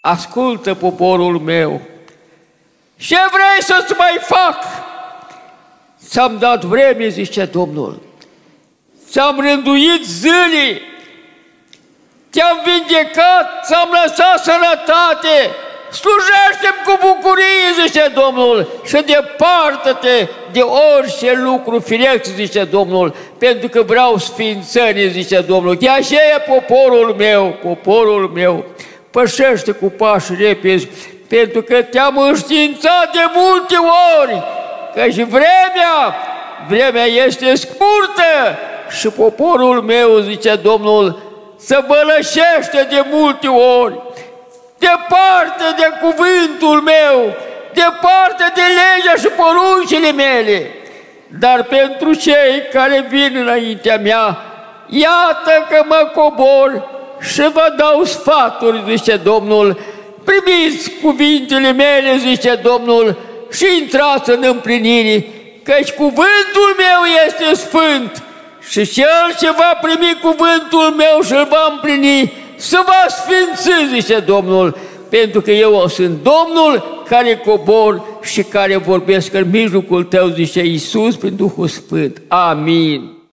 ascultă poporul meu. Ce vrei să-ți mai fac? Ți-am dat vreme, zice Domnul. Ți-am rânduit zilii. Te-am vindecat, ți-am lăsat sănătate. Slujește-mi cu bucurie, zice Domnul, și departă-te de orice lucru firesc, zice Domnul, pentru că vreau sfințenie, zice Domnul. De aceea poporul meu, poporul meu, pășește cu pași repezi, pentru că te-am înștiințat de multe ori, că și vremea, vremea este scurtă și poporul meu, zice Domnul, să bălășește de multe ori, departe de cuvântul meu, departe de legea și poruncile mele. Dar pentru cei care vin înaintea mea, iată că mă cobor și vă dau sfaturi, zice Domnul, primiți cuvintele mele, zice Domnul, și intrați în împlinire, căci cuvântul meu este sfânt și cel ce va primi cuvântul meu și îl va împlini, să vă sfinți, zice Domnul, pentru că eu sunt Domnul care cobor și care vorbesc în mijlocul tău, zice Iisus, prin Duhul Sfânt. Amin.